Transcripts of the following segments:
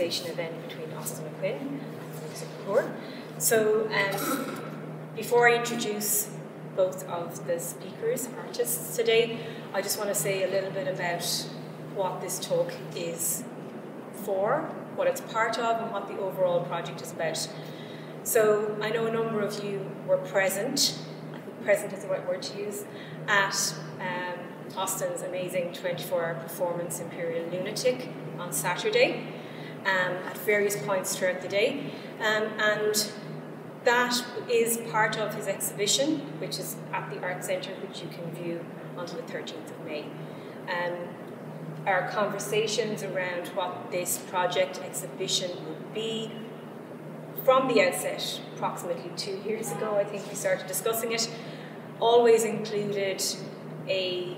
conversation event between Austin McQuinn and Fergus Kapoor. So um, before I introduce both of the speakers, artists today, I just want to say a little bit about what this talk is for, what it's part of, and what the overall project is about. So I know a number of you were present, I think present is the right word to use, at um, Austin's amazing 24 hour performance Imperial Lunatic on Saturday um, at various points throughout the day. Um, and that is part of his exhibition, which is at the Art Centre, which you can view until the 13th of May. Um, our conversations around what this project exhibition would be from the outset, approximately two years ago, I think we started discussing it, always included a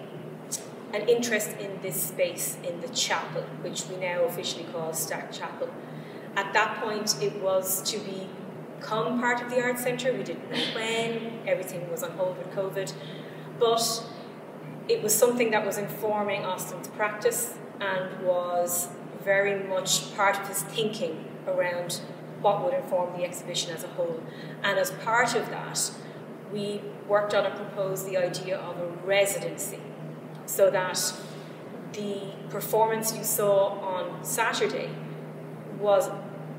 an interest in this space in the chapel, which we now officially call STAC Chapel. At that point, it was to become part of the Art Centre. We didn't know when, everything was on hold with COVID. But it was something that was informing Austin's practice and was very much part of his thinking around what would inform the exhibition as a whole. And as part of that, we worked on and proposed the idea of a residency so that the performance you saw on Saturday was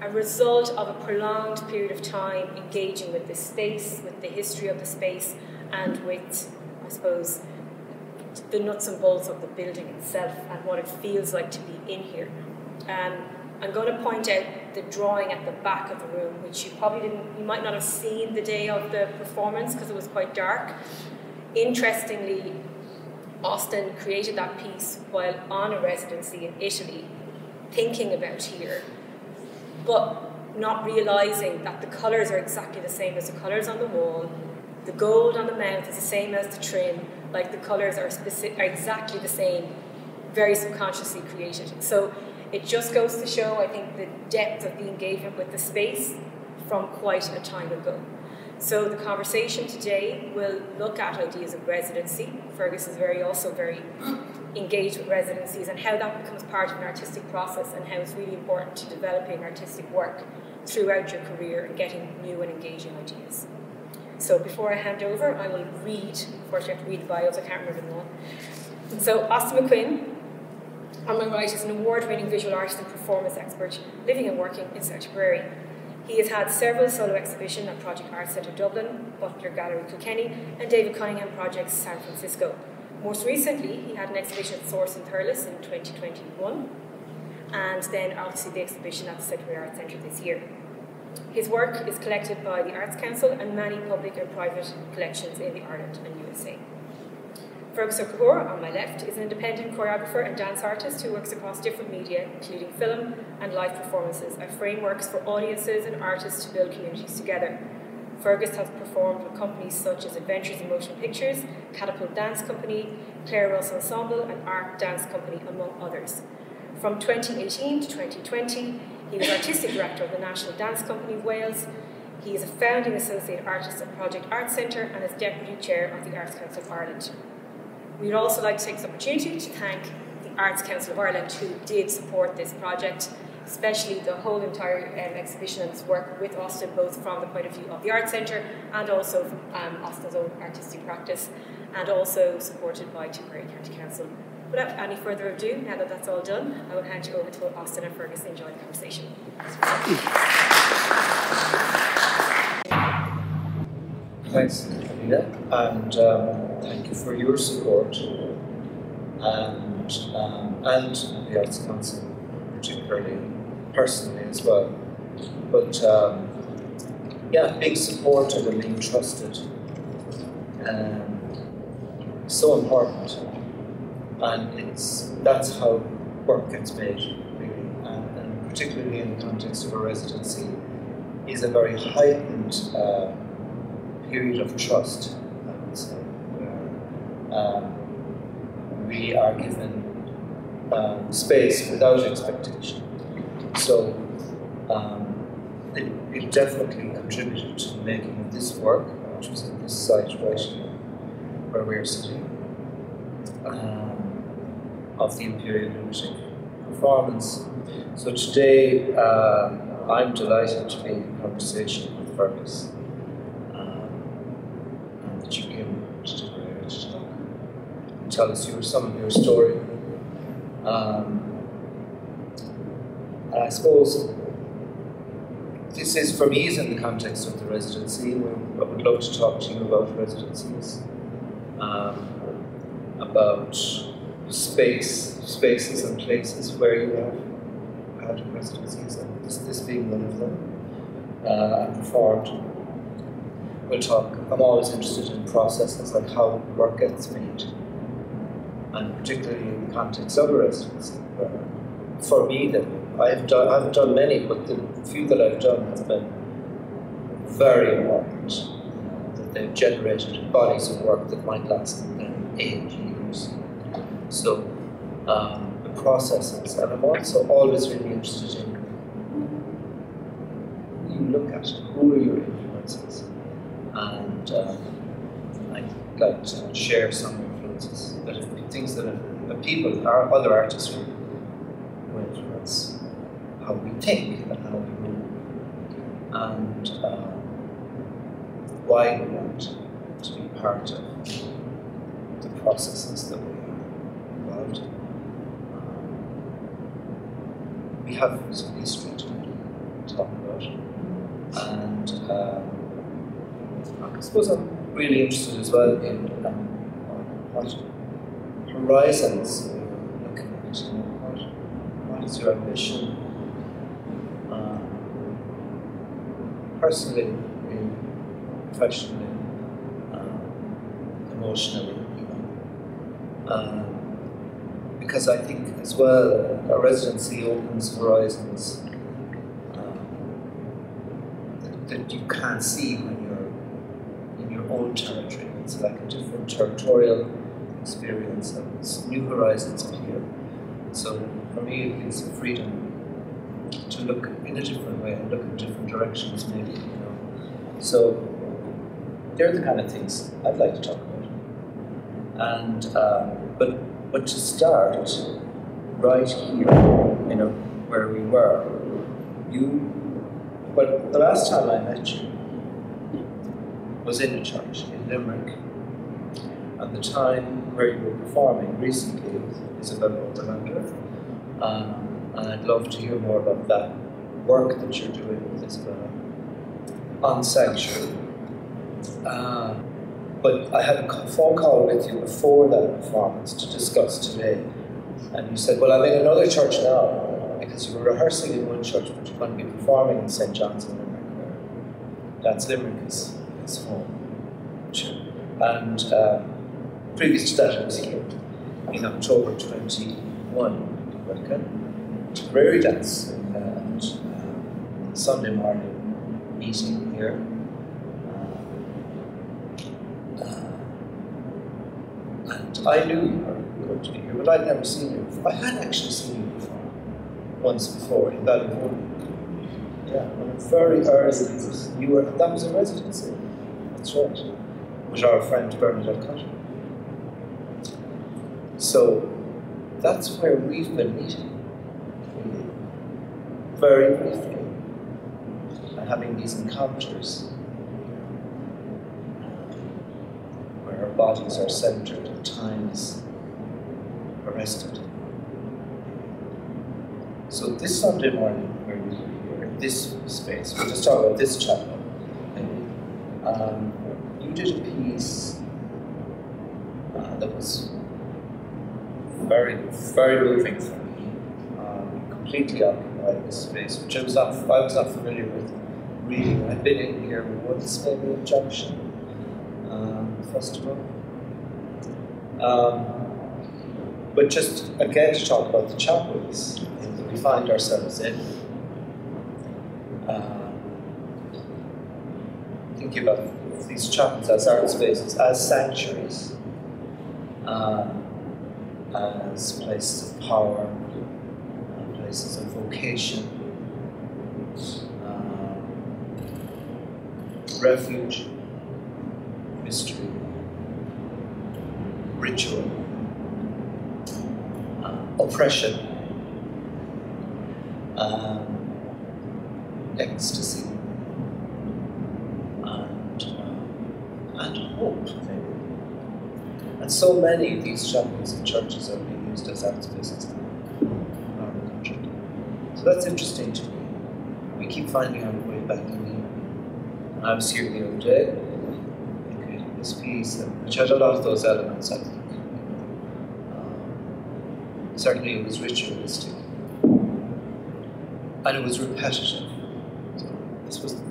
a result of a prolonged period of time engaging with the space, with the history of the space, and with, I suppose, the nuts and bolts of the building itself and what it feels like to be in here. Um, I'm going to point out the drawing at the back of the room, which you probably didn't, you might not have seen the day of the performance because it was quite dark. Interestingly, Austin created that piece while on a residency in Italy, thinking about here, but not realizing that the colours are exactly the same as the colours on the wall, the gold on the mouth is the same as the trim, like the colours are, specific, are exactly the same, very subconsciously created. So it just goes to show, I think, the depth of the engagement with the space from quite a time ago. So the conversation today will look at ideas of residency. Fearghus is very also very engaged with residencies and how that becomes part of an artistic process and how it's really important to developing artistic work throughout your career and getting new and engaging ideas. So before I hand over, I will read, of course you have to read the bios, I can't remember them all. So Austin McQuinn, on my right, is an award-winning visual artist and performance expert living and working in Tipperary. He has had several solo exhibitions at Project Art Centre Dublin, Butler Gallery Kilkenny, and David Cunningham Projects San Francisco. Most recently, he had an exhibition at Source in Thurles in 2021, and then obviously the exhibition at the Secondary Arts Centre this year. His work is collected by the Arts Council and many public and private collections in the Ireland and USA. Fearghus Ó Conchúir, on my left, is an independent choreographer and dance artist who works across different media, including film and live performances, and frameworks for audiences and artists to build communities together. Fearghus has performed with companies such as Adventures in Motion Pictures, Catapult Dance Company, Claire Russell Ensemble, and Arc Dance Company, among others. From 2018 to 2020, he was Artistic Director of the National Dance Company of Wales. He is a founding associate artist at Project Arts Centre and is Deputy Chair of the Arts Council of Ireland. We'd also like to take this opportunity to thank the Arts Council of Ireland who did support this project, especially the whole entire um, exhibition and its work with Austin, both from the point of view of the Arts Centre and also um, Austin's own artistic practice, and also supported by Tipperary County Council. Without any further ado, now that that's all done, I will hand you over to Austin and Fearghus to enjoy the conversation. Thanks, And um, thank you for your support and, um, and the Arts Council, particularly personally as well. But um, yeah, being supported and being trusted, um, so important, and it's that's how work gets made, really, and, and particularly in the context of a residency, is a very heightened. Uh, period of trust, I would say, where um, we are given um, space without expectation. So um, it, it, definitely contributed to making of this work, which was this site right here, where we're sitting, um, of the Imperial Lunatic performance. So today, uh, I'm delighted to be in conversation with Fearghus, um, and that you came to to talk and tell us your, some of your story. Um, and I suppose this is for me is in the context of the residency. I would love to talk to you about residencies, um, about space, spaces and places where you have had residencies, and this, this being one of them, uh, and performed. We'll talk. I'm always interested in processes like how work gets made, and particularly in the context of a residency. For me, that I've done, I've done many, but the few that I've done have been very important. That they've generated bodies of work that might last eight years. So um, the processes, and I'm also always really interested in who you look at, who are your influences, and um, I'd like to share some influences, but things that have, people, are other artists who influence how we think and how we move, and um, why we want to be part of the processes that we are involved in. Um, we have some history to talk about, and um, I suppose I'm really interested as well in um, what horizons looking at. What, what is your ambition? personally, professionally, um, emotionally. Um, because I think as well, a residency opens horizons that, that, you can't see when you're in your own territory. It's like a different territorial experience, and new horizons appear. So for me, it gives freedom to look in a different way and look in different directions, maybe. You know. So they're the kind of things I'd like to talk about. And um, but but to start right here, you know, where we were, you. Well, the last time I met you was in a church in Limerick, and the time where you were performing recently with Isabel Oberlander. Um, and I'd love to hear more about that work that you're doing with Isabella on sanctuary. Uh, but I had a phone call with you before that performance to discuss today, and you said, "Well, I'm in another church now because you were rehearsing in one church, but you're going to be performing in St John's in Limerick. That's Limerick is his home, and uh, previous to that, I in October 21. Welcome prairie dance and uh, Sunday morning meeting here. Uh, and I knew you were going to be here, but I'd never seen you before. I had actually seen you before, once before in Ballymun. Yeah, when very early, you were, that was a residency. That's right. With our friend Bernadette Cutter. So that's where we've been meeting very briefly and having these encounters where our bodies are centered and time is arrested. So this Sunday morning, where we were here in this space, we'll just talk about this chapel. Um, you did a piece uh, that was very, very moving for me, um, completely up this space, which I was not, I was not familiar with reading. I've been in here once, maybe in Junction um, Festival. Um, but just again to talk about the chapels that we find ourselves in. Uh, thinking about these chapels as art spaces, as sanctuaries, uh, as places of power, places of vocation, uh, refuge, mystery, ritual, uh, oppression, um, ecstasy, and, uh, and hope, maybe. And so many of these chapels and churches are being used as art spaces around the country. So that's interesting to me. We keep finding our way back in here. And I was here the other day, creating this piece, which had a lot of those elements, I think. Um, certainly it was ritualistic. And it was repetitive.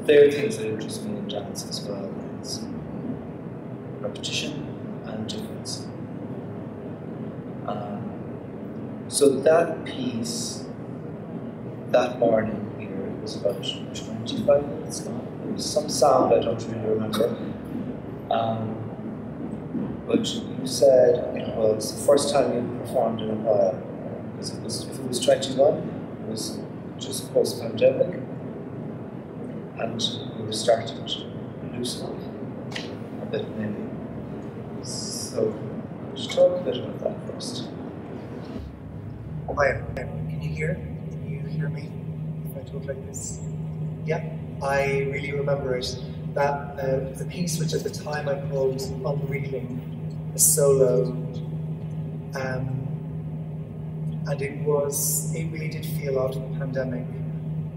There are things that interest me in dance as well. It's repetition and difference. Um, so that piece, that morning here, it was about 25 minutes long. There was some sound I don't really remember. Um, but you said it was the first time you performed in a while. Because it was, if it was 21, it was just post pandemic. And you were starting to up a bit, maybe. So, just talk a bit about that first. Hi, can you hear? Can you hear me if I talk like this? Yeah, I really remember it. That uh, the piece which at the time I called Unreeling, a solo, um, and it was it really did feel out of the pandemic,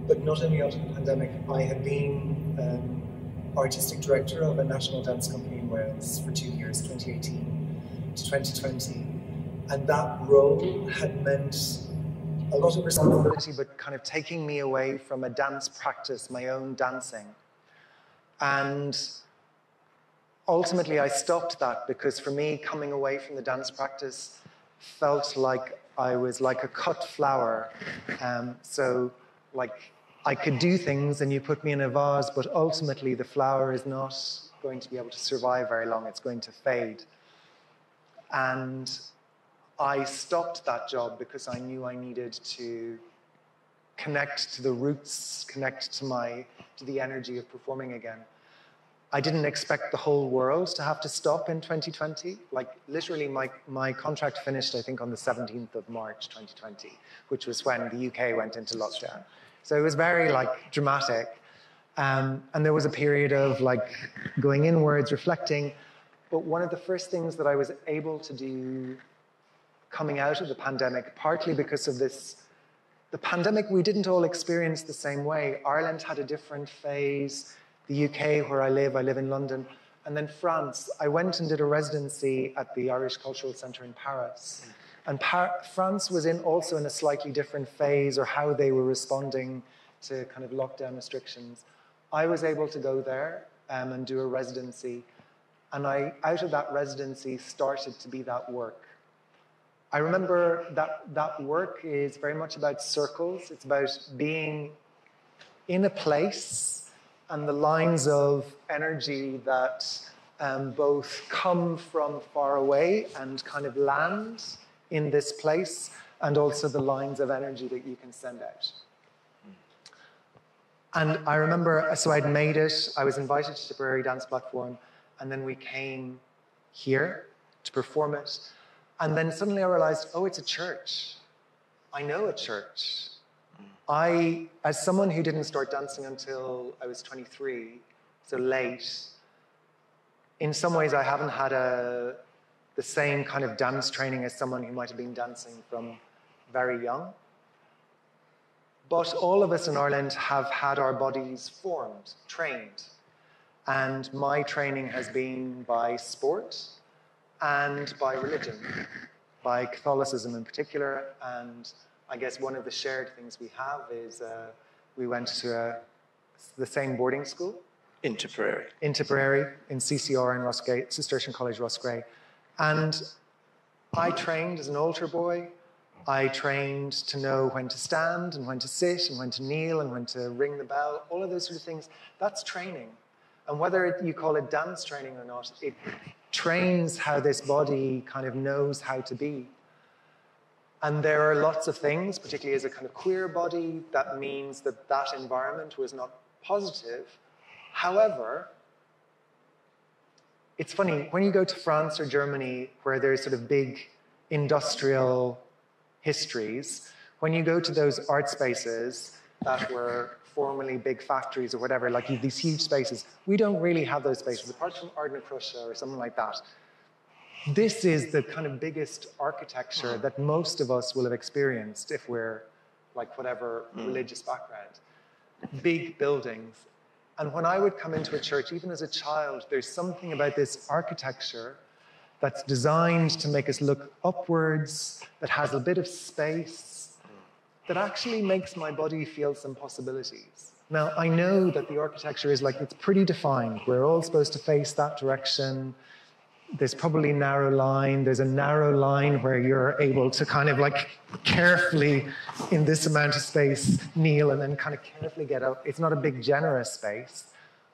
but not only out of the pandemic. I had been um, artistic director of a national dance company in Wales for two years, 2018 to 2020 and that role had meant a lot of responsibility, but kind of taking me away from a dance practice, my own dancing. And ultimately, I stopped that because for me, coming away from the dance practice felt like I was like a cut flower. Um, so, like, I could do things and you put me in a vase, but ultimately, the flower is not going to be able to survive very long, it's going to fade. And I stopped that job because I knew I needed to connect to the roots, connect to my to the energy of performing again. I didn't expect the whole world to have to stop in 2020. Like literally, my my contract finished I think on the 17th of March 2020, which was when the UK went into lockdown. So it was very like dramatic, um, and there was a period of like going inwards, reflecting. But one of the first things that I was able to do coming out of the pandemic, partly because of this. The pandemic, we didn't all experience the same way. Ireland had a different phase. The UK, where I live, I live in London. And then France. I went and did a residency at the Irish Cultural Centre in Paris. And Par- France was in also in a slightly different phase or how they were responding to kind of lockdown restrictions. I was able to go there um, and do a residency. And I, out of that residency, started to be that work. I remember that that work is very much about circles. It's about being in a place and the lines of energy that um, both come from far away and kind of land in this place, and also the lines of energy that you can send out. And I remember, so I'd made it, I was invited to Tipperary Dance Platform, and then we came here to perform it. And then suddenly I realized, oh, it's a church. I know a church. I, as someone who didn't start dancing until I was 23, so late, in some ways I haven't had a, the same kind of dance training as someone who might have been dancing from very young. But all of us in Ireland have had our bodies formed, trained. And my training has been by sport, and by religion, by Catholicism in particular. And I guess one of the shared things we have is uh, we went to a, the same boarding school. In Tipperary. In Tipperary, in CCR in Roscrea, Cistercian College Roscrea. And I trained as an altar boy. I trained to know when to stand and when to sit and when to kneel and when to ring the bell, all of those sort of things. That's training. And whether you call it dance training or not, it trains how this body kind of knows how to be. And there are lots of things, particularly as a kind of queer body, that means that that environment was not positive. However, it's funny, when you go to France or Germany, where there's sort of big industrial histories, when you go to those art spaces that were formerly big factories or whatever, like these huge spaces, we don't really have those spaces, apart from Ardnacrusha or something like that. This is the kind of biggest architecture that most of us will have experienced if we're like whatever mm. religious background. Big buildings. And when I would come into a church, even as a child, there's something about this architecture that's designed to make us look upwards, that has a bit of space, that actually makes my body feel some possibilities. Now, I know that the architecture is like, it's pretty defined. We're all supposed to face that direction there's probably a narrow line. There's a narrow line where you're able to kind of like carefully, in this amount of space, kneel and then kind of carefully get up. It's not a big, generous space.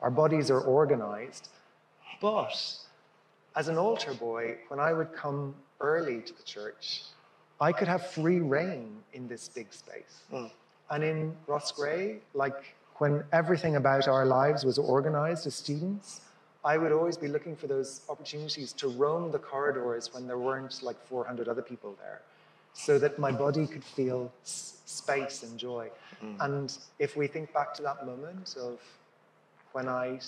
Our bodies are organized. But as an altar boy, when I would come early to the church, I could have free reign in this big space. Mm. And in Roscrea, like when everything about our lives was organized as students, I would always be looking for those opportunities to roam the corridors when there weren't like 400 other people there, so that my body could feel space and joy. Mm. And if we think back to that moment of when I,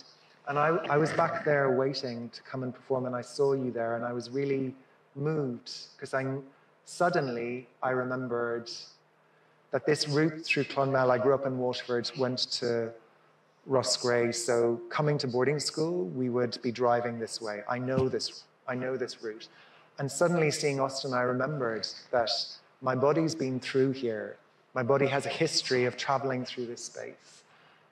and I, I was back there waiting to come and perform, and I saw you there, and I was really moved because I suddenly I remembered that this route through Clonmel, I grew up in Waterford, went to Roscrea. So coming to boarding school, we would be driving this way. I know this. I know this route. And suddenly seeing Austin, I remembered that my body's been through here. My body has a history of traveling through this space.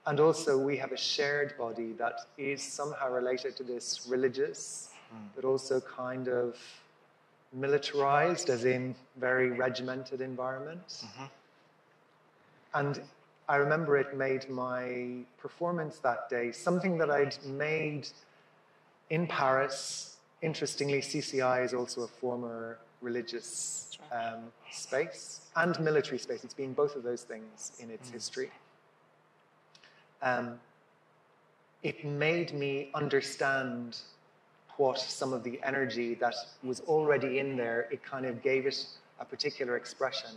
And also, we have a shared body that is somehow related to this religious, mm. but also kind of militarized, as in very regimented environment. Mm-hmm. And I remember it made my performance that day something that I'd made in Paris. Interestingly, CCI is also a former religious um, space and military space. It's been both of those things in its mm. history. Um, it made me understand what some of the energy that was already in there, it kind of gave it a particular expression.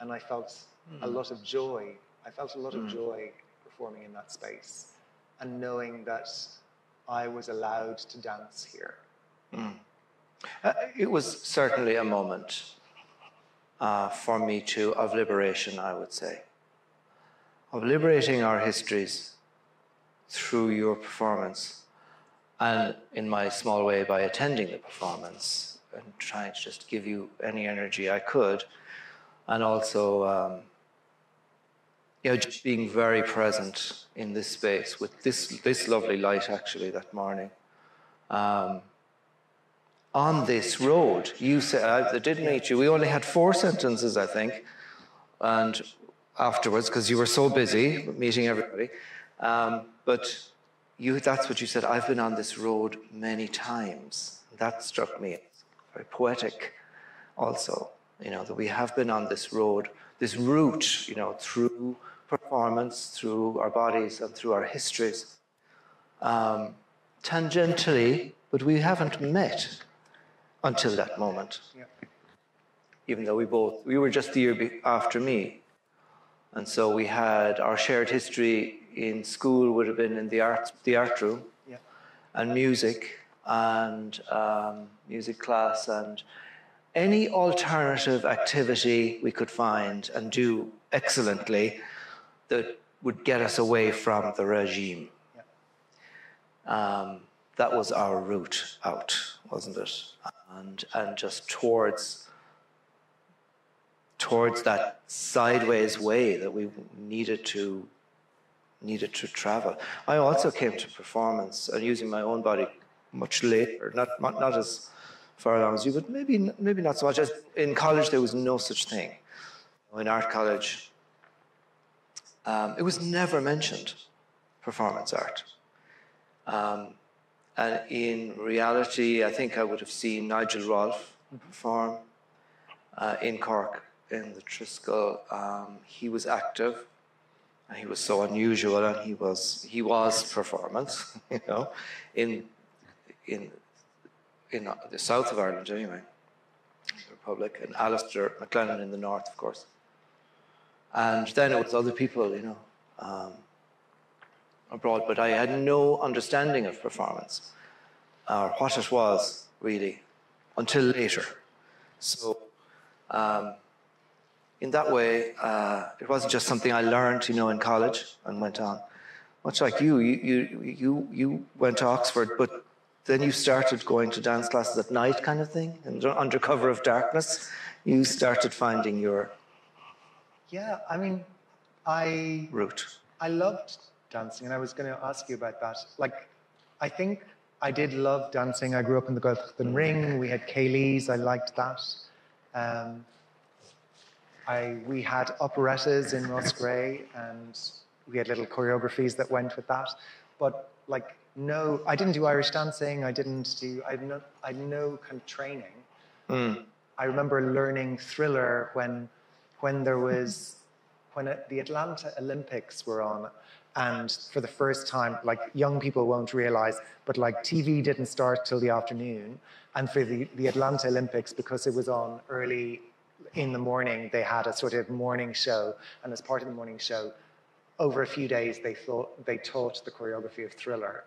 And I felt mm. a lot of joy I felt a lot of mm. joy performing in that space and knowing that I was allowed to dance here. Mm. Uh, it was certainly a moment uh, for me too of liberation, I would say, of liberating our histories through your performance, and in my small way by attending the performance and trying to just give you any energy I could, and also. Um, you know, just being very present in this space with this, this lovely light actually that morning. Um, on this road, you said, I did meet you, we only had four sentences, I think, and afterwards, because you were so busy meeting everybody. Um, but you, that's what you said, I've been on this road many times. That struck me. Very poetic also, you know, that we have been on this road, this route, you know, through performance through our bodies and through our histories um, tangentially, but we haven't met until that moment. Yeah. Even though we both, we were just the year after me. And so we had our shared history in school would have been in the art, the art room yeah. and music and um, music class and any alternative activity we could find and do excellently that would get us away from the regime. Um, that was our route out, wasn't it? And and just towards towards that sideways way that we needed to needed to travel. I also came to performance and using my own body much later, not not as far along as you, but maybe maybe not so much. As in college, there was no such thing. In art college, um, it was never mentioned, performance art. Um, and in reality, I think I would have seen Nigel Rolfe perform uh, in Cork in the Triskel. Um, he was active, he was so unusual, and he was he was performance, you know, in in in the south of Ireland anyway, the Republic, and Alastair MacLennan in the north, of course. And then it was other people, you know, um, abroad, but I had no understanding of performance or what it was really until later. So, um, in that way, uh, it wasn't just something I learned, you know, in college and went on. Much like you, you, you, you, you went to Oxford, but then you started going to dance classes at night, kind of thing, and under cover of darkness, you started finding your Yeah, I mean, I route. I loved dancing, and I was going to ask you about that. Like, I think I did love dancing. I grew up in the Golden Ring. We had céilís. I liked that. Um, I we had operettas in Roscrea, and we had little choreographies that went with that. But like, no, I didn't do Irish dancing. I didn't do. I had no, I had no kind of training. Mm. I remember learning Thriller when, when there was, when the Atlanta Olympics were on, and for the first time, like young people won't realize, but like TV didn't start till the afternoon, and for the, the Atlanta Olympics, because it was on early in the morning, they had a sort of morning show, and as part of the morning show, over a few days, they thought they taught the choreography of Thriller,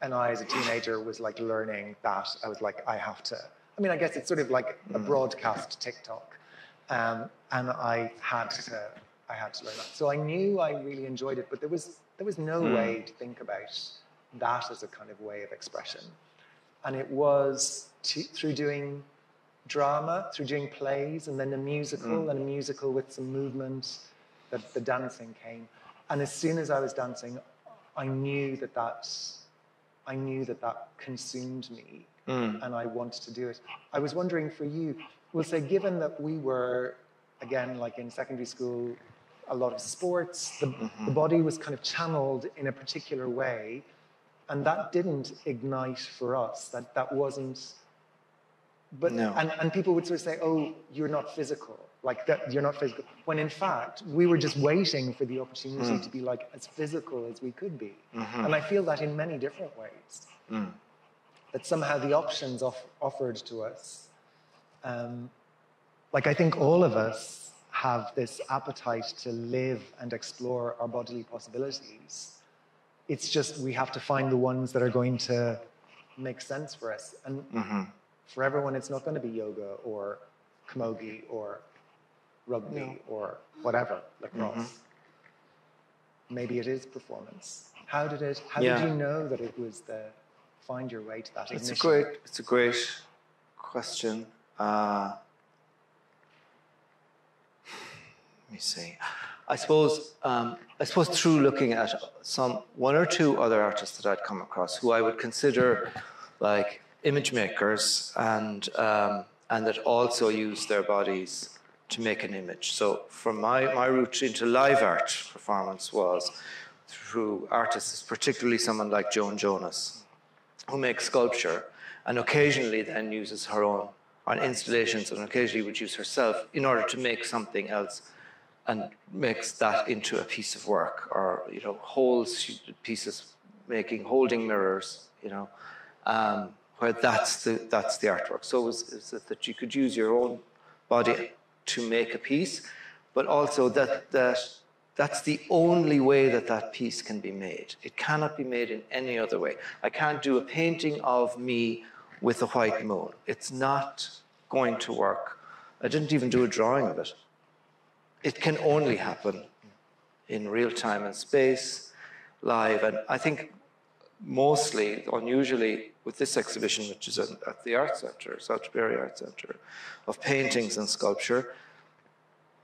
and I, as a teenager, was like learning that. I was like, I have to. I mean, I guess it's sort of like a broadcast TikTok, um, and I had to. I had to learn that. So I knew I really enjoyed it, but there was there was no way to think about that as a kind of way of expression, and it was to, through doing drama, through doing plays, and then a musical, mm. and a musical with some movement, that the dancing came. And as soon as I was dancing, I knew that that, I knew that that consumed me, mm. and I wanted to do it. I was wondering for you, we'll say, given that we were, again, like in secondary school, a lot of sports, the, the mm-hmm. body was kind of channeled in a particular way, and that didn't ignite for us. That that wasn't. But No. and, and people would sort of say, "Oh, you're not physical. Like that, you're not physical." When in fact, we were just waiting for the opportunity hmm. to be like as physical as we could be. Mm-hmm. And I feel that in many different ways. Hmm. That somehow the options off, offered to us, um, like I think all of us have this appetite to live and explore our bodily possibilities. It's just we have to find the ones that are going to make sense for us. And mm-hmm. For everyone, it's not going to be yoga or camogie or rugby or whatever, lacrosse. Maybe it is performance. How did it? How Yeah. did you know that it was the find your way to that It's a great, it's a great question. Uh, let me see. I suppose, um, I suppose through looking at some one or two other artists that I'd come across who I would consider like image makers and um, and that also use their bodies to make an image. So from my, my route into live art performance was through artists, particularly someone like Joan Jonas, who makes sculpture and occasionally then uses her own on installations and occasionally would use herself in order to make something else and makes that into a piece of work or you know holds pieces making holding mirrors you know um, where that's the that's the artwork so it was, it was that you could use your own body to make a piece but also that that that's the only way that that piece can be made. It cannot be made in any other way. I can't do a painting of me with a white moon. It's not going to work. I didn't even do a drawing of it. It can only happen in real time and space, live. And I think mostly, unusually, with this exhibition, which is at the Art Centre, Berry Art Centre, of paintings and sculpture,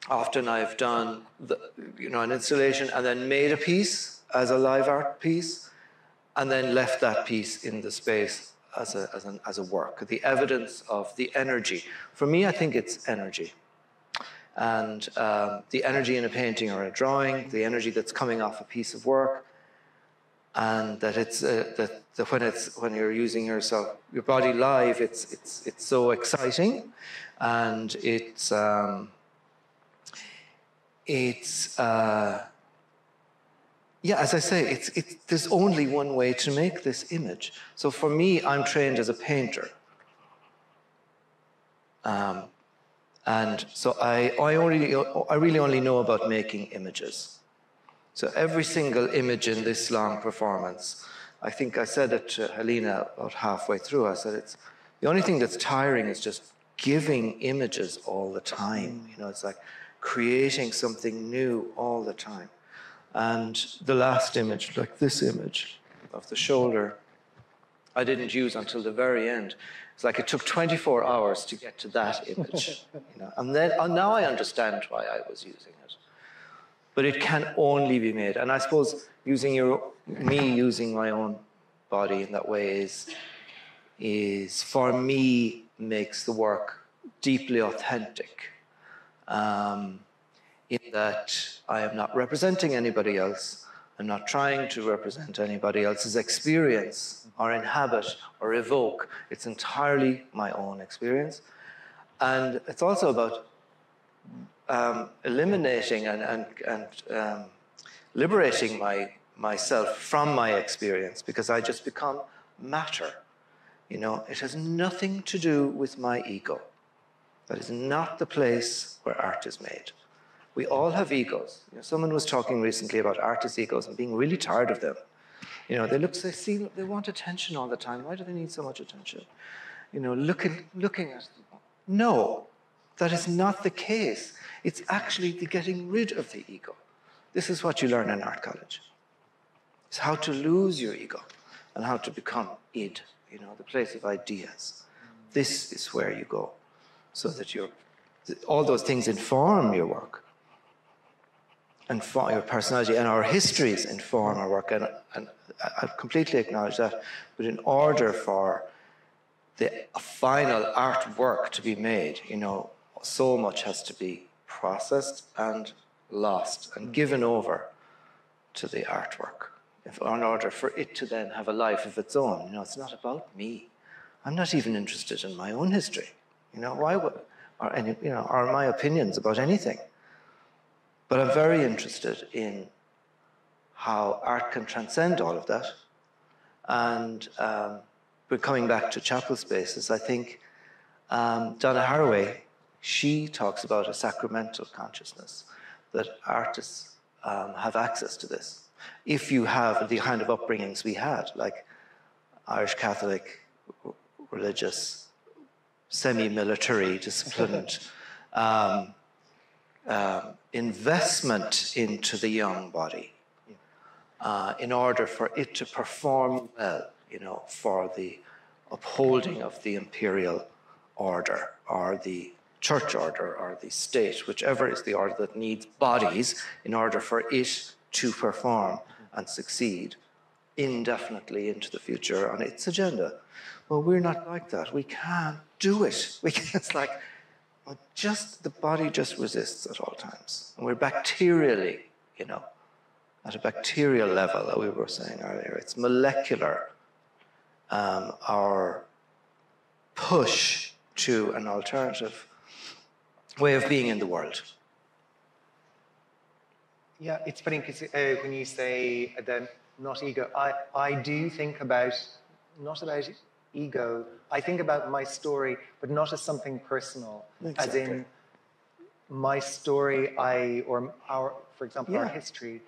often I've done the, you know an installation and then made a piece as a live art piece, and then left that piece in the space as a as, an, as a work. The evidence of the energy. For me, I think it's energy, and um, the energy in a painting or a drawing, the energy that's coming off a piece of work, and that it's uh, that, that when it's when you're using yourself your body live, it's it's it's so exciting, and it's. Um, it's uh, yeah, as I say, it's, it's, there's only one way to make this image. So for me, I'm trained as a painter. Um, And so I, I, only, I really only know about making images. So every single image in this long performance, I think I said it to Helena about halfway through. I said it's the only thing that's tiring is just giving images all the time. You know, it's like creating something new all the time. And the last image, like this image of the shoulder, I didn't use until the very end. It's like it took 24 hours to get to that image. You know? And then and now I understand why I was using it. But it can only be made. And I suppose using your, me using my own body in that way is, is for me, makes the work deeply authentic. Um, in that I am not representing anybody else. I'm not trying to represent anybody else's experience or inhabit or evoke. It's entirely my own experience. And it's also about um, eliminating and, and, and um, liberating my, myself from my experience because I just become matter. You know, it has nothing to do with my ego. That is not the place where art is made. We all have egos. You know, someone was talking recently about artists' egos and being really tired of them. You know, they look, they see, they want attention all the time. Why do they need so much attention? You know, looking, looking at. No, that is not the case. It's actually the getting rid of the ego. This is what you learn in art college. It's how to lose your ego and how to become id, you know, the place of ideas. This is where you go so that you're, all those things inform your work and your personality and our histories inform our work. And, and I completely acknowledge that. But in order for the final artwork to be made, you know, so much has to be processed and lost and given over to the artwork if, in order for it to then have a life of its own. You know, it's not about me. I'm not even interested in my own history. You know, why would, or any, you know, or my opinions about anything. But I'm very interested in how art can transcend all of that. And um, but coming back to chapel spaces, I think um, Donna Haraway she talks about a sacramental consciousness, that artists um, have access to this. If you have the kind of upbringings we had, like Irish Catholic, religious, semi military, disciplined um, um, investment into the young body uh, in order for it to perform well, you know, for the upholding of the imperial order or the church order or the state, whichever is the order that needs bodies in order for it to perform and succeed indefinitely into the future on its agenda. Well, we're not like that. We can't do it. We can, it's like well, just the body just resists at all times. And we're bacterially, you know, at a bacterial level that we were saying earlier. It's molecular. Um, our push to an alternative way of being in the world. Yeah, it's funny because uh, when you say that not ego, I, I do think about, not about ego, I think about my story, but not as something personal, exactly. as in my story, I, or our, for example, yeah. our history,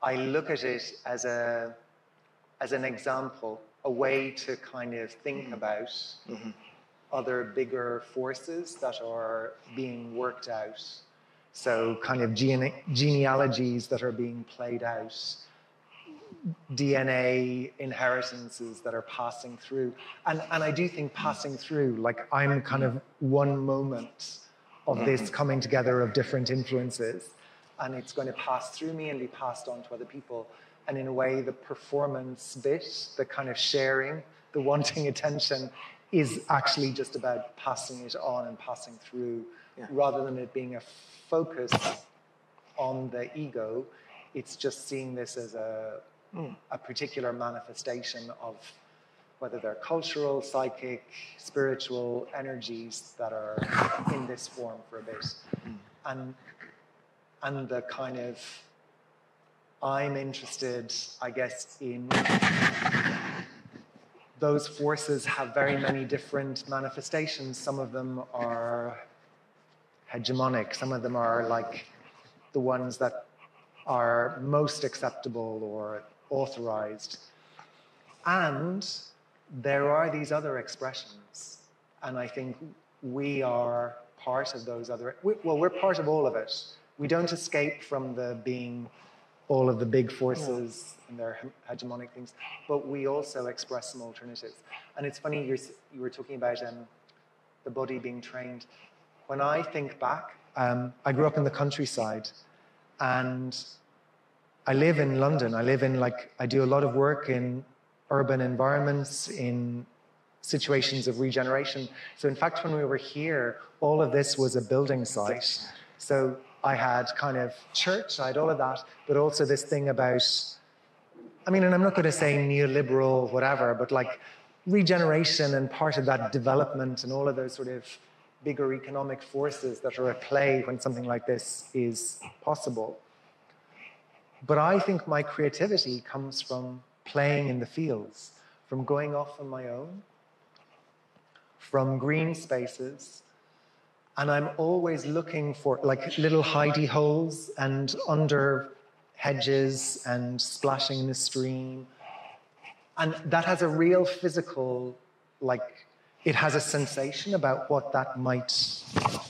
I look at it as a, as an example, a way to kind of think mm-hmm. about mm-hmm other bigger forces that are being worked out. So, kind of gene- genealogies that are being played out, DNA inheritances that are passing through. And, and I do think passing through, like I'm kind of one moment of this mm-hmm. coming together of different influences. And it's going to pass through me and be passed on to other people. And in a way, the performance bit, the kind of sharing, the wanting attention is actually just about passing it on and passing through yeah. rather than it being a focus on the ego. It's just seeing this as a, mm. a particular manifestation of whether they're cultural, psychic, spiritual energies that are in this form for a bit. Mm. And, and the kind of, I'm interested, I guess, in those forces have very many different manifestations. Some of them are hegemonic. Some of them are like the ones that are most acceptable or authorized. And there are these other expressions. And I think we are part of those other, well, we're part of all of it. We don't escape from the being all of the big forces and their hegemonic things, but we also express some alternatives. And it's funny, you you were talking about um, the body being trained. When I think back, um, I grew up in the countryside and I live in London. I live in, like, I do a lot of work in urban environments, in situations of regeneration. So, in fact, when we were here, all of this was a building site. So, I had kind of church, I had all of that, but also this thing about, I mean, and I'm not going to say neoliberal, whatever, but like regeneration and part of that development and all of those sort of bigger economic forces that are at play when something like this is possible. But I think my creativity comes from playing in the fields, from going off on my own, from green spaces. And I'm always looking for like little hidey holes and under hedges and splashing in the stream. And that has a real physical, like, it has a sensation about what that might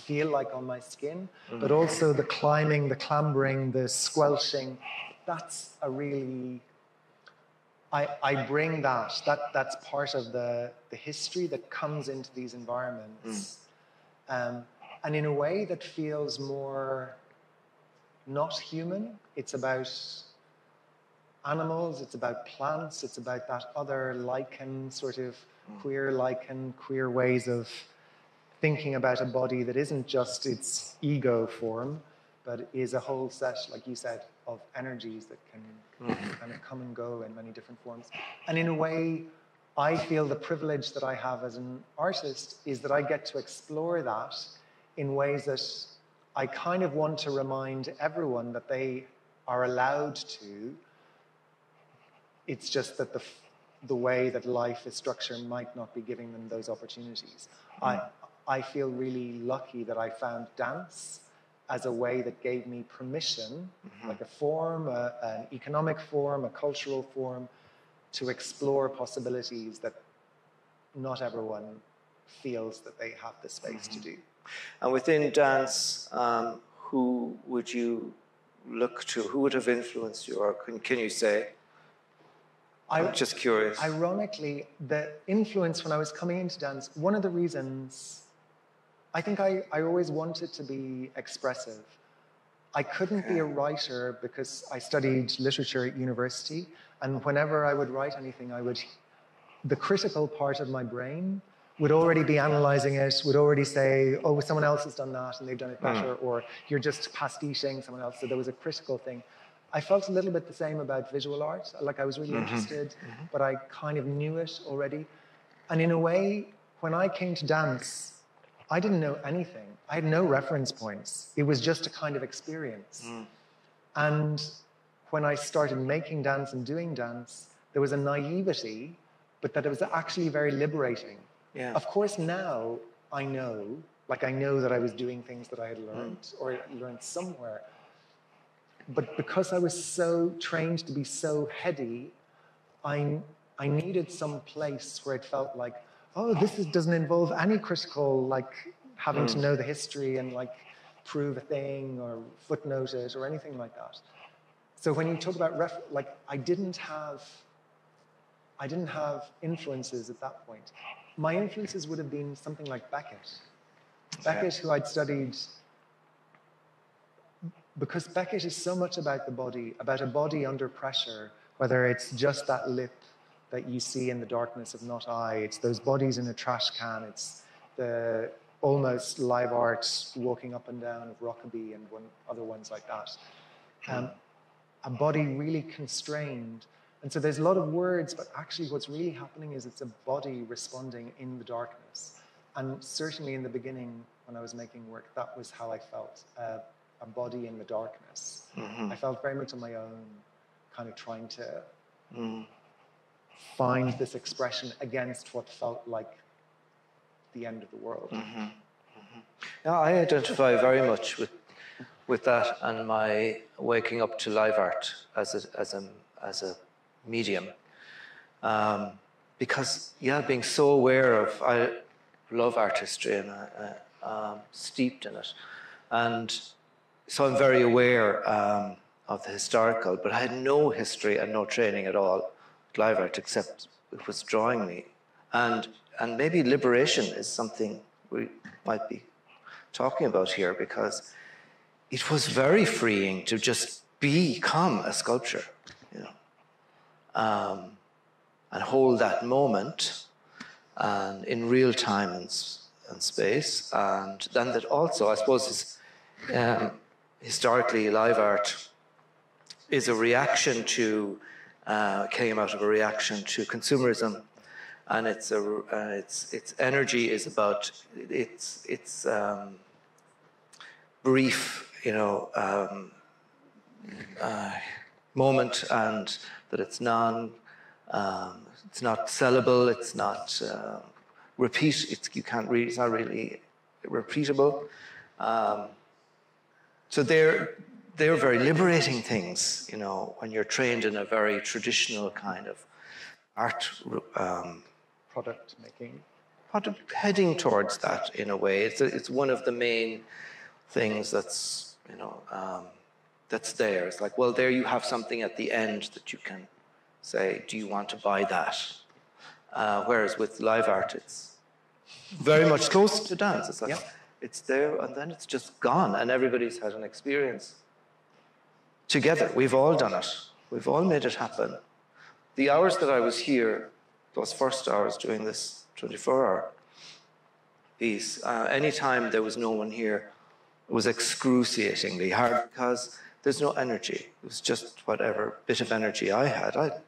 feel like on my skin, but mm. also the climbing, the clambering, the squelching. That's a really I, I bring that, that that's part of the, the history that comes into these environments. Mm. Um, and in a way that feels more not human. It's about animals, it's about plants, it's about that other lichen, sort of queer lichen, queer ways of thinking about a body that isn't just its ego form, but is a whole set, like you said, of energies that can mm-hmm. kind of come and go in many different forms. And in a way, I feel the privilege that I have as an artist is that I get to explore that in ways that I kind of want to remind everyone that they are allowed to. It's just that the, the way that life is structured might not be giving them those opportunities. Mm. I, I feel really lucky that I found dance as a way that gave me permission, mm-hmm. like a form, a, an economic form, a cultural form, to explore possibilities that not everyone feels that they have the space mm-hmm. to do. And within dance, um, who would you look to? Who would have influenced you, or can, can you say? I'm I, just curious. Ironically, the influence when I was coming into dance, one of the reasons I think I, I always wanted to be expressive. I couldn't be a writer because I studied literature at university, and whenever I would write anything, I would, the critical part of my brain would already be analyzing it, would already say, oh, someone else has done that and they've done it better, mm. or you're just pastiching someone else. So there was a critical thing. I felt a little bit the same about visual art. Like I was really mm-hmm. interested, mm-hmm. but I kind of knew it already. And in a way, when I came to dance, I didn't know anything. I had no reference points. It was just a kind of experience. Mm. And when I started making dance and doing dance, there was a naivety, but that it was actually very liberating. Yeah. Of course, now I know, like I know that I was doing things that I had learned mm. or learned somewhere. But because I was so trained to be so heady, I, I needed some place where it felt like, oh, this is, doesn't involve any critical, like having mm. to know the history and like prove a thing or footnote it or anything like that. So when you talk about ref, like I didn't have, I didn't have influences at that point. My influences would have been something like Beckett. Beckett, who I'd studied, because Beckett is so much about the body, about a body under pressure, whether it's just that lip that you see in the darkness of Not I. It's those bodies in a trash can. It's the almost live art walking up and down of Rockaby and one, other ones like that. Um, a body really constrained. And so there's a lot of words, but actually what's really happening is it's a body responding in the darkness. And certainly in the beginning, when I was making work, that was how I felt uh, a body in the darkness. Mm-hmm. I felt very much on my own, kind of trying to. Mm find this expression against what felt like the end of the world. Mm-hmm. Mm-hmm. Yeah, I identify very much with with that and my waking up to live art as a as a as a medium. Um, because yeah, being so aware of I love art history and uh, uh, um, steeped in it, and so I'm very aware um, of the historical. But I had no history and no training at all with live art except it was drawing me, and and maybe liberation is something we might be talking about here because it was very freeing to just become a sculpture, you know, um, and hold that moment and in real time and, and space, and then that also, I suppose, is, um, historically live art is a reaction to uh, came out of a reaction to consumerism. And its a, uh, its its energy is about its its um, brief, you know, um, uh, moment, and that it's non, um, it's not sellable, it's not uh, repeat. It's you can't really, it's not really repeatable. Um, so they're they're very liberating things, you know, when you're trained in a very traditional kind of art um, product making? Heading towards that in a way. It's, a, it's one of the main things that's, you know, um, that's there. It's like, well, there you have something at the end that you can say, do you want to buy that? Uh, whereas with live art, it's very much close to dance. It's like, yeah. it's there and then it's just gone, and everybody's had an experience together. We've all done it. We've all made it happen. The hours that I was here those first hours doing this 24 hour piece, uh, anytime there was no one here, was excruciatingly hard because there's no energy. It was just whatever bit of energy I had. I, know,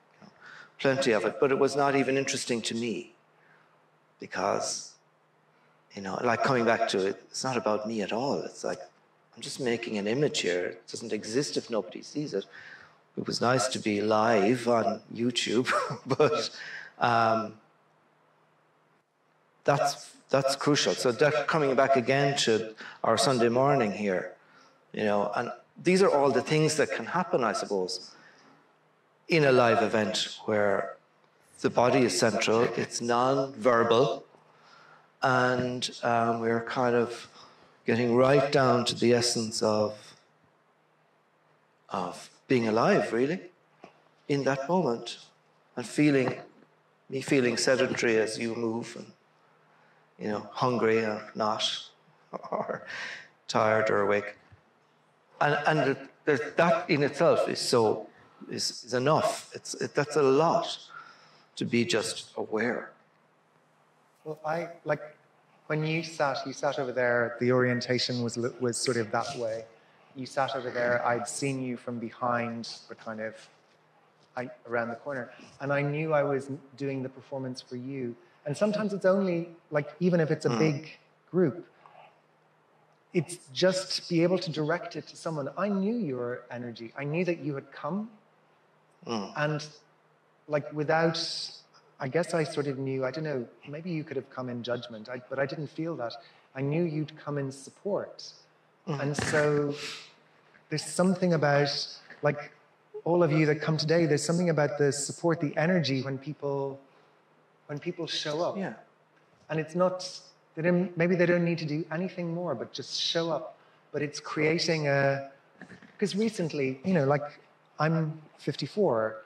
plenty of it, but it was not even interesting to me because, you know, like coming back to it, it's not about me at all. It's like I'm just making an image here. It doesn't exist if nobody sees it. It was nice to be live on YouTube, but um, that's that's crucial. So that coming back again to our Sunday morning here, you know, and these are all the things that can happen, I suppose, in a live event where the body is central, it's non-verbal, and um, we're kind of getting right down to the essence of of being alive, really, in that moment, and feeling me feeling sedentary as you move and, you know, hungry or not, or tired or awake. And, and that in itself is so, is, is enough. It's, it, that's a lot to be just aware. Well, I, like, when you sat, you sat over there, the orientation was, was sort of that way. You sat over there, I'd seen you from behind but kind of I, around the corner. And I knew I was doing the performance for you. And sometimes it's only, like, even if it's a mm. big group, it's just be able to direct it to someone. I knew your energy. I knew that you had come. Mm. And, like, without, I guess I sort of knew, I don't know, maybe you could have come in judgment, I, but I didn't feel that. I knew you'd come in support. Mm. And so there's something about, like, all of you that come today, there's something about the support, the energy when people when people show up. Yeah. And it's not they don't, maybe they don't need to do anything more, but just show up. But it's creating a because recently, you know, like I'm 54.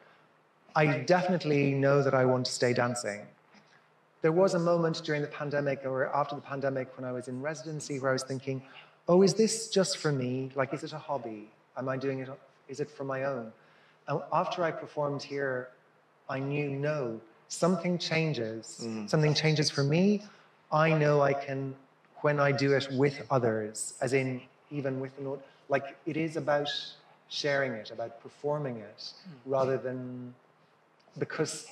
I definitely know that I want to stay dancing. There was a moment during the pandemic or after the pandemic when I was in residency where I was thinking, oh, is this just for me? Like, is it a hobby? Am I doing it? Is it for my own? And after I performed here, I knew no, something changes. Mm. Something changes for me. I know I can, when I do it with others, as in even with the note, like it is about sharing it, about performing it, mm. rather than because,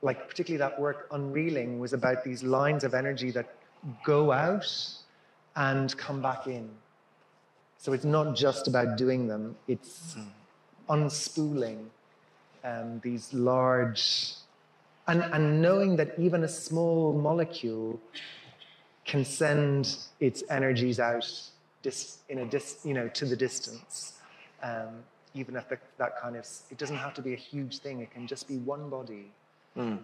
like, particularly that work, Unreeling, was about these lines of energy that go out and come back in. So it's not just about doing them, it's. Mm unspooling um, these large, and, and knowing that even a small molecule can send its energies out dis, in a dis, you know, to the distance. Um, even if the, that kind of, it doesn't have to be a huge thing. It can just be one body. Mm.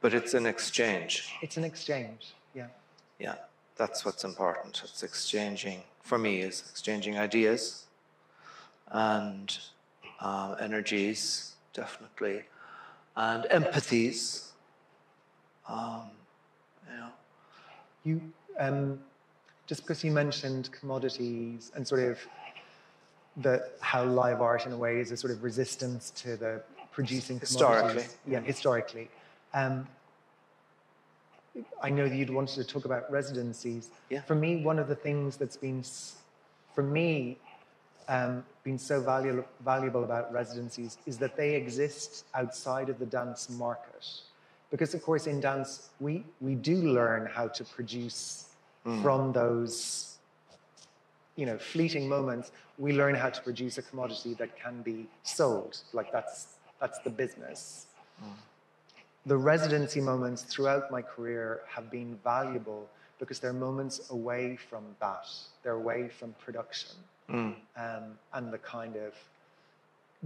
But it's an exchange. It's an exchange. Yeah. Yeah, that's what's important. It's exchanging. For me, is exchanging ideas and uh, energies, definitely, and empathies. Um, you know. You um, just because you mentioned commodities and sort of the how live art in a way is a sort of resistance to the producing historically. commodities. Yeah, historically. Um, I know that you'd wanted to talk about residencies. Yeah. For me, one of the things that's been, for me, um, been so valuable, valuable about residencies is that they exist outside of the dance market. Because, of course, in dance, we, we do learn how to produce mm. from those you know, fleeting moments, we learn how to produce a commodity that can be sold. Like that's, that's the business. Mm. The residency moments throughout my career have been valuable because they're moments away from that. They're away from production mm. um, and the kind of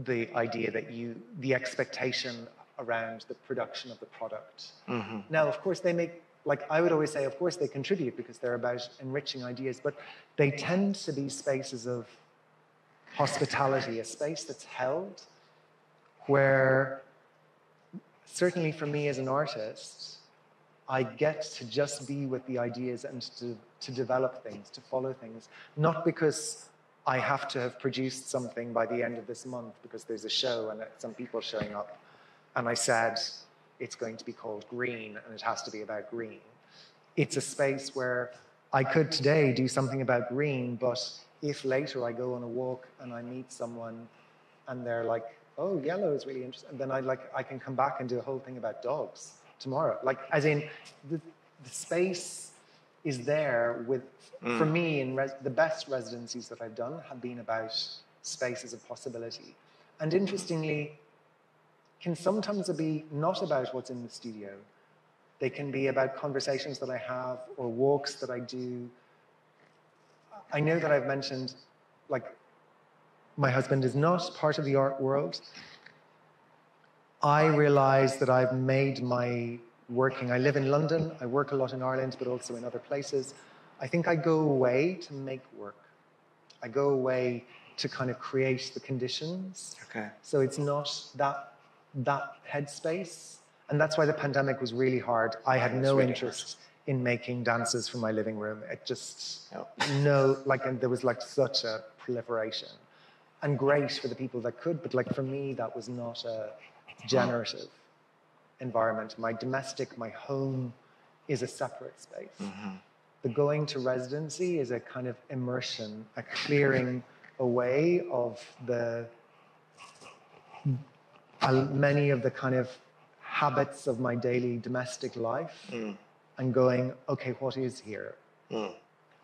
the idea that you, the expectation around the production of the product. Mm-hmm. Now, of course, they make like I would always say, of course, they contribute because they're about enriching ideas, but they tend to be spaces of hospitality, a space that's held where, certainly for me as an artist, I get to just be with the ideas and to, to develop things, to follow things, not because I have to have produced something by the end of this month because there's a show and some people showing up. And I said, it's going to be called green and it has to be about green. It's a space where I could today do something about green, but if later I go on a walk and I meet someone and they're like, oh, yellow is really interesting, then I like I can come back and do a whole thing about dogs tomorrow. Like as in the, the space is there with mm. for me in res, the best residencies that I've done have been about spaces of possibility. And interestingly, can sometimes be not about what's in the studio. They can be about conversations that I have or walks that I do. I know that I've mentioned, like, my husband is not part of the art world. I realize that I've made my working, I live in London, I work a lot in Ireland, but also in other places. I think I go away to make work. I go away to kind of create the conditions. Okay. So it's not that that headspace. And that's why the pandemic was really hard. I had no really interest hard. in making dances from my living room. It just, no, like, and there was like such a proliferation. And great for the people that could, but like for me, that was not a generative environment. My domestic, my home is a separate space. Mm-hmm. The going to residency is a kind of immersion, a clearing away of the many of the kind of habits of my daily domestic life mm. and going, okay, what is here? Mm.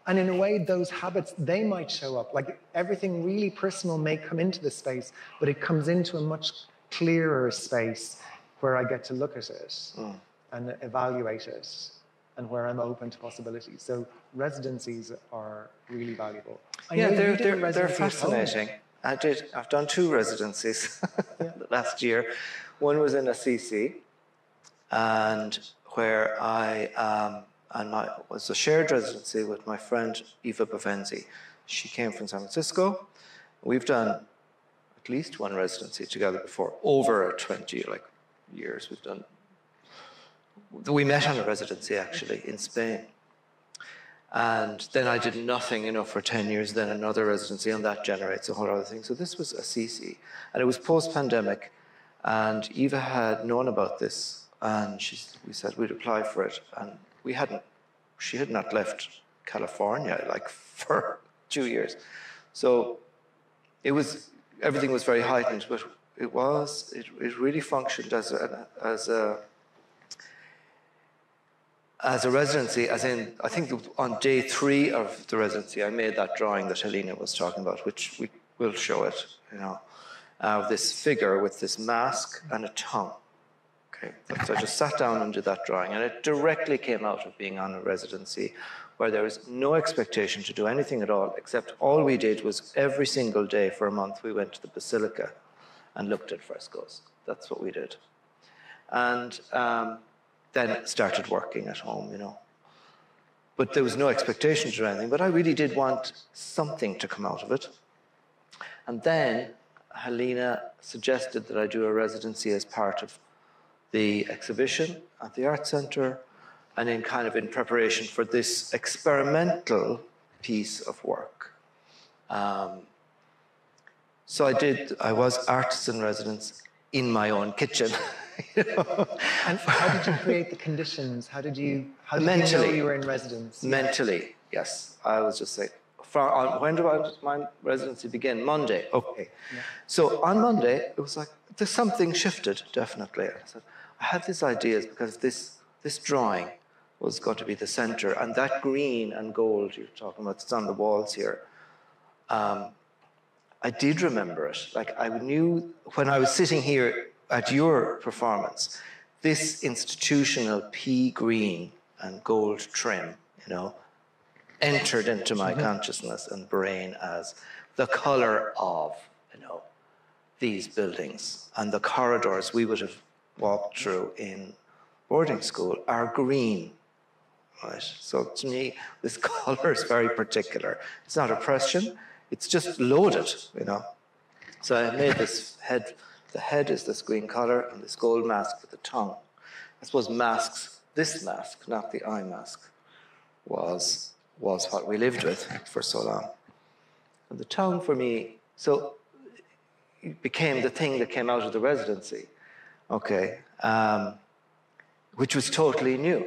And in a way, those habits, they might show up. Like everything really personal may come into the space, but it comes into a much clearer space where I get to look at it mm. and evaluate it and where I'm open to possibilities. So residencies are really valuable. I yeah, they're, they're, they're fascinating. I did. I've done two residencies yeah. last year. One was in Assisi, and where I um, and my was a shared residency with my friend Eva Bavenzi. She came from San Francisco. We've done at least one residency together before, over a 20 like years. We've done. We met on a residency actually in Spain. And then I did nothing, you know, for 10 years, then another residency, and that generates a whole other thing. So this was Assisi. And it was post-pandemic, and Eva had known about this, and she, we said we'd apply for it. And we hadn't, she had not left California, like, for two years. So it was, everything was very heightened, but it was, it, it really functioned as a, as a as a residency, as in, I think on day three of the residency, I made that drawing that Helena was talking about, which we will show it, you know, of this figure with this mask and a tongue. Okay, so I just sat down and did that drawing, and it directly came out of being on a residency where there was no expectation to do anything at all, except all we did was every single day for a month we went to the Basilica and looked at frescoes. That's what we did. And um, then started working at home, you know. But there was no expectation or anything, but I really did want something to come out of it. And then Helena suggested that I do a residency as part of the exhibition at the Art Centre and in kind of in preparation for this experimental piece of work. Um, so I did, I was artist in residence in my own kitchen. you know? And how did you create the conditions? How did you, how did mentally, you know you were in residence? Mentally, yes. I was just like, for, on, when did my residency begin? Monday. Okay. Yeah. So on Monday, it was like, there's something shifted, definitely. I said, I had these ideas because this, this drawing was going to be the center, and that green and gold you're talking about, it's on the walls here. Um, I did remember it. Like I knew when I was sitting here at your performance, this institutional pea green and gold trim, you know, entered into my mm-hmm. consciousness and brain as the color of, you know, these buildings and the corridors we would have walked through in boarding school are green. Right? So to me, this color is very particular. It's not oppression, it's just loaded, you know. So I made this head, the head is this green color and this gold mask with the tongue. I suppose masks, this mask, not the eye mask, was, was what we lived with for so long. And the tongue for me, so it became the thing that came out of the residency, okay, um, which was totally new.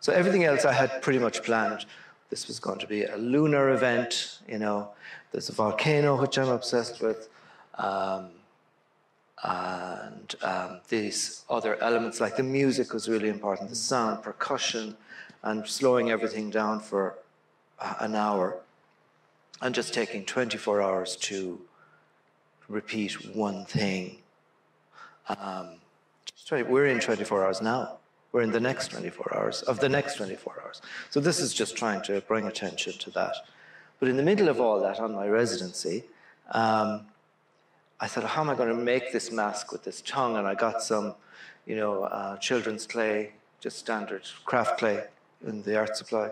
So everything else I had pretty much planned. This was going to be a lunar event, you know, there's a volcano, which I'm obsessed with, um, and um, these other elements, like the music was really important, the sound, percussion, and slowing everything down for an hour, and just taking 24 hours to repeat one thing. Um, we're in 24 hours now. We're in the next 24 hours of the next 24 hours. So this is just trying to bring attention to that. But in the middle of all that, on my residency, um, I thought, how am I going to make this mask with this tongue? And I got some, you know, uh, children's clay, just standard craft clay in the art supply.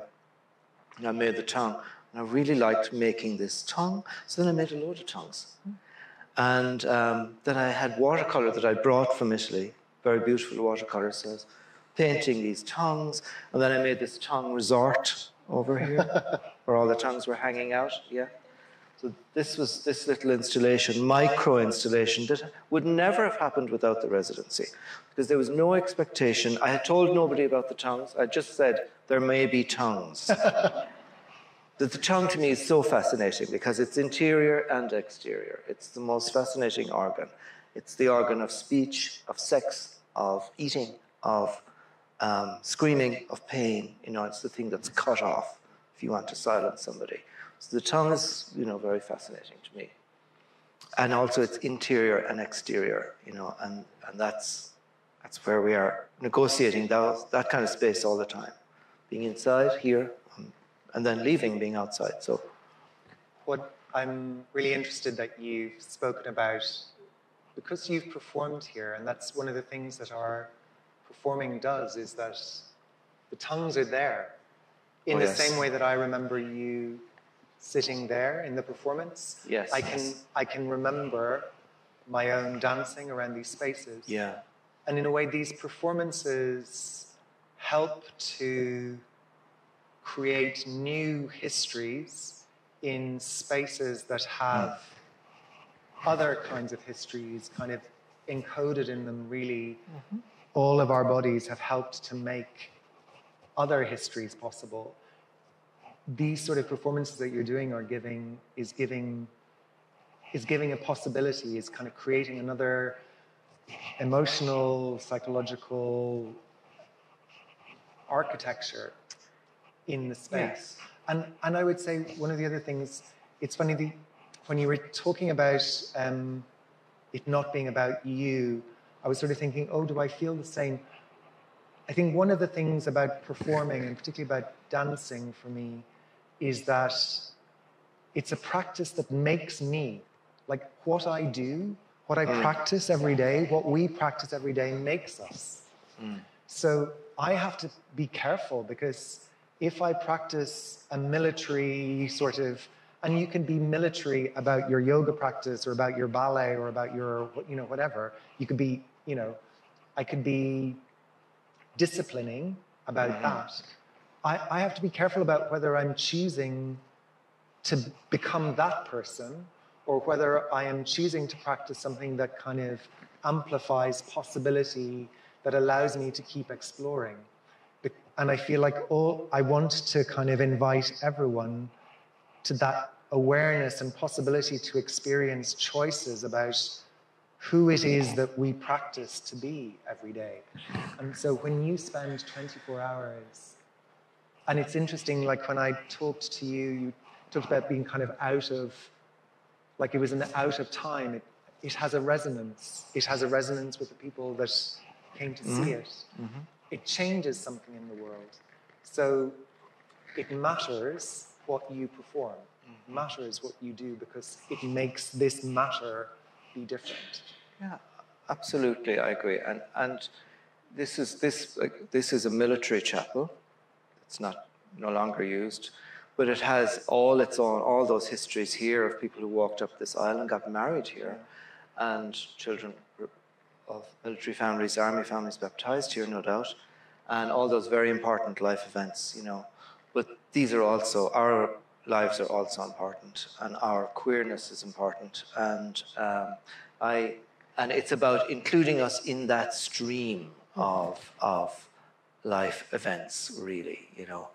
And I made the tongue. And I really liked making this tongue. So then I made a load of tongues. And um, then I had watercolor that I brought from Italy, very beautiful watercolor. So painting these tongues. And then I made this tongue resort over here. where all the tongues were hanging out. Yeah. So this was this little installation, micro installation, that would never have happened without the residency, because there was no expectation. I had told nobody about the tongues. I just said there may be tongues. that the tongue to me is so fascinating because it's interior and exterior. It's the most fascinating organ. It's the organ of speech, of sex, of eating, of um, screaming, of pain. You know, it's the thing that's cut off if you want to silence somebody. So the tongue is, you know, very fascinating to me. And also it's interior and exterior, you know, and, and that's, that's where we are negotiating that, that kind of space all the time. Being inside here, um, and then leaving, being outside. So, what I'm really interested that you've spoken about, because you've performed here, and that's one of the things that our performing does, is that the tongues are there in oh, the yes. same way that I remember you sitting there in the performance. Yes. I can yes. I can remember my own dancing around these spaces. Yeah. And in a way these performances help to create new histories in spaces that have mm. other kinds of histories kind of encoded in them really mm-hmm. All of our bodies have helped to make other histories possible. These sort of performances that you're doing are giving is giving is giving a possibility, is kind of creating another emotional, psychological architecture in the space. Yes. And and I would say one of the other things, it's funny the, when you were talking about um, it not being about you, I was sort of thinking, oh, do I feel the same? I think one of the things about performing, and particularly about dancing for me, is that it's a practice that makes me. Like what I do, what I mm. practice every day, what we practice every day makes us. Mm. So I have to be careful because if I practice a military sort of, and you can be military about your yoga practice or about your ballet or about your, you know, whatever. You could be, you know, I could be disciplining about mm-hmm. that. I, I have to be careful about whether I'm choosing to become that person or whether I am choosing to practice something that kind of amplifies possibility that allows me to keep exploring. And I feel like all I want to kind of invite everyone to that awareness and possibility to experience choices about who it is that we practice to be every day. And so when you spend 24 hours, and it's interesting, like when I talked to you, you talked about being kind of out of, like it was an out of time. It, it has a resonance. It has a resonance with the people that came to mm-hmm. see it. Mm-hmm. It changes something in the world. So it matters what you perform, mm-hmm. matters what you do because it makes this matter be different. Yeah, absolutely, I agree. And and this is this like, this is a military chapel. It's not no longer used, but it has all its own all those histories here of people who walked up this aisle and got married here, and children of military families, army families baptized here, no doubt, and all those very important life events, you know. But these are also our lives are also important, and our queerness is important, and um, I and it's about including us in that stream of of life events, really, you know.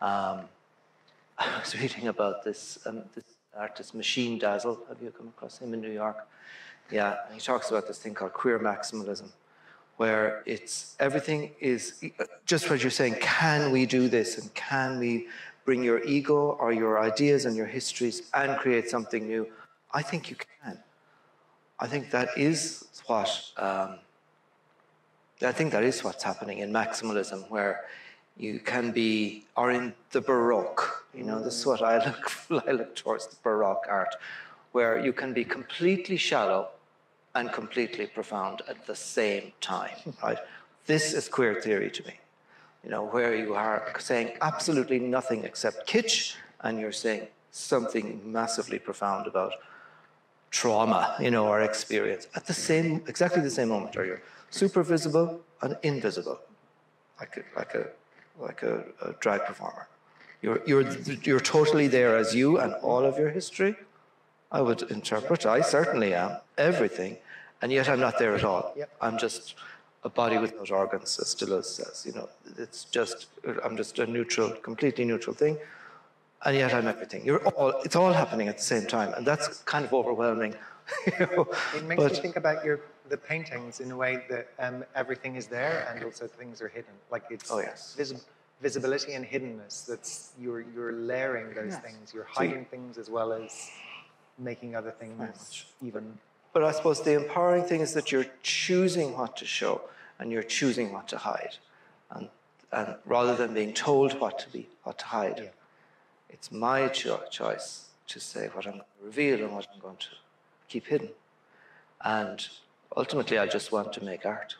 Um, I was reading about this um, this artist Machine Dazzle. Have you come across him in New York? Yeah, he talks about this thing called queer maximalism, where it's everything is just what you're saying. Can we do this? And can we bring your ego or your ideas and your histories and create something new? I think you can. I think that is what um, I think that is what's happening in maximalism, where you can be, or in the Baroque. You know, this is what I look, I look towards the Baroque art, where you can be completely shallow and completely profound at the same time, right? This is queer theory to me. You know, where you are saying absolutely nothing except kitsch, and you're saying something massively profound about trauma, you know, or experience at the same, exactly the same moment. Or you're super visible and invisible, like a, like a, like a, a drag performer. You're, you're, you're totally there as you and all of your history, I would interpret. I certainly am everything, and yet I'm not there at all. I'm just a body without organs, as Deleuze says. You know, it's just I'm just a neutral, completely neutral thing, and yet I'm everything. You're all. It's all happening at the same time, and that's kind of overwhelming. you know? It makes but, me think about your the paintings in a way that um, everything is there, and also things are hidden. Like it's oh yes. Visible visibility and hiddenness. That's you're you're layering those yes. things. You're hiding things as well as making other things even. But I suppose the empowering thing is that you're choosing what to show and you're choosing what to hide. And, and rather than being told what to be, what to hide, yeah. it's my cho- choice to say what I'm going to reveal and what I'm going to keep hidden. And ultimately, I just want to make art.